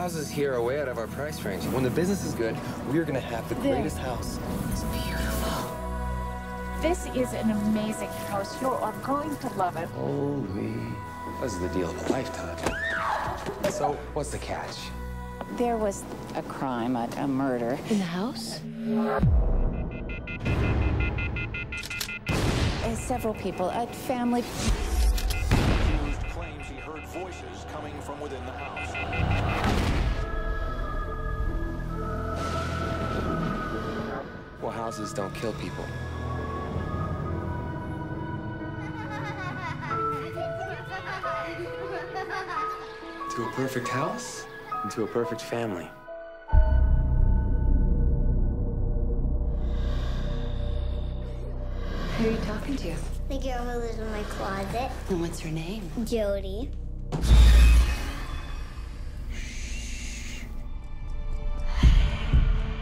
houses here are way out of our price range. When the business is good, we're gonna have the There. greatest house. It's beautiful. This is an amazing house. You are going to love it. Holy. This is the deal of a lifetime. So, what's the catch? There was a crime, a, a murder. In the house? Uh, several people, a family. accused claims he heard voices coming from within the house. Houses don't kill people. To a perfect house and to a perfect family. Who are you talking to? The girl who lives in my closet, And what's her name? Jody.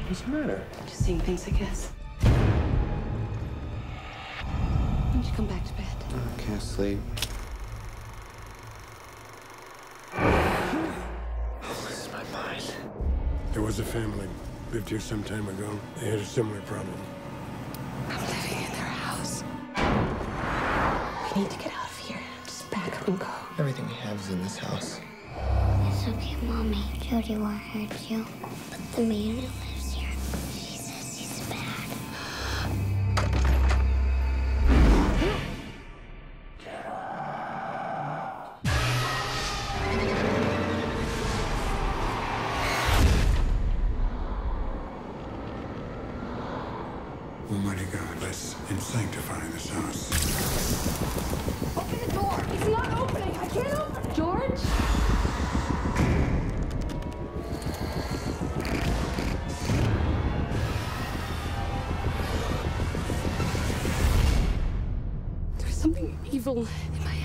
What's the matter? Just seeing things, I guess. Why don't you come back to bed? I can't sleep. This is my mind. There was a family lived here some time ago. They had a similar problem. I'm living in their house. We need to get out of here. Just pack up and go. Everything we have is in this house. It's okay, Mommy. Jody won't hurt you. But the man who lives Almighty God, bless and sanctify this house. Open the door. It's not opening. I can't open it. George? There's something evil in my